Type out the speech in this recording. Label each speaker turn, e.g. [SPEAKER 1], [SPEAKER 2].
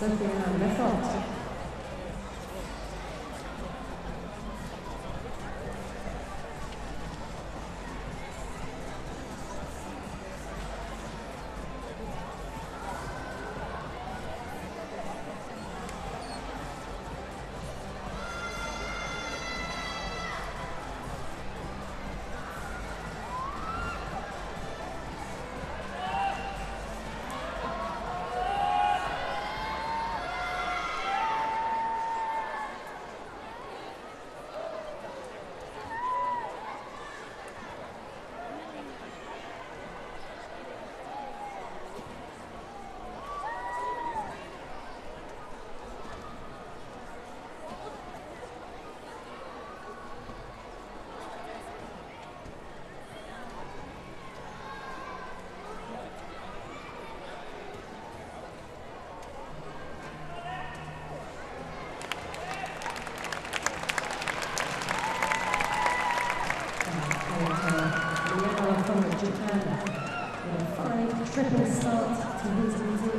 [SPEAKER 1] 真的没错。Lefort. Japan with a five triple start to his routine.